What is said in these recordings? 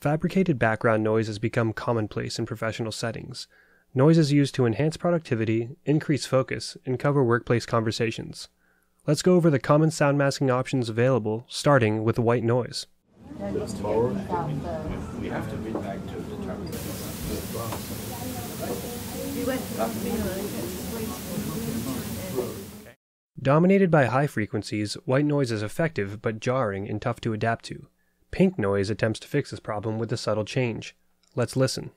Fabricated background noise has become commonplace in professional settings. Noise is used to enhance productivity, increase focus, and cover workplace conversations. Let's go over the common sound masking options available, starting with white noise. Dominated by high frequencies, white noise is effective but jarring and tough to adapt to. Pink noise attempts to fix this problem with a subtle change. Let's listen.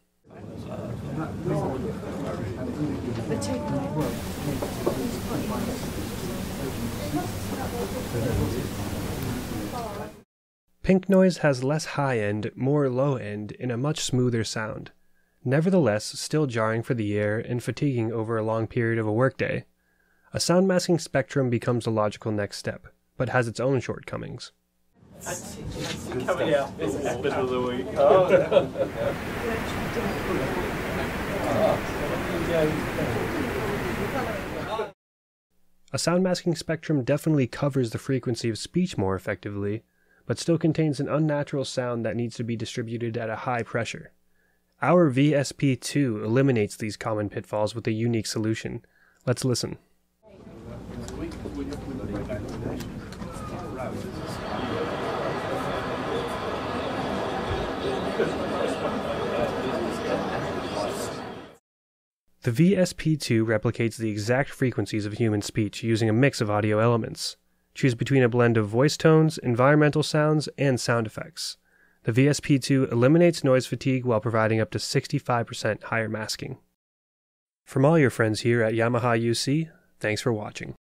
Pink noise has less high end, more low end, and a much smoother sound. Nevertheless, still jarring for the ear and fatiguing over a long period of a workday. A sound masking spectrum becomes the logical next step, but has its own shortcomings. Coming out this episode of the week. A sound masking spectrum definitely covers the frequency of speech more effectively, but still contains an unnatural sound that needs to be distributed at a high pressure. Our VSP2 eliminates these common pitfalls with a unique solution. Let's listen. The VSP2 replicates the exact frequencies of human speech using a mix of audio elements. Choose between a blend of voice tones, environmental sounds, and sound effects. The VSP2 eliminates noise fatigue while providing up to 65% higher masking. From all your friends here at Yamaha UC, thanks for watching.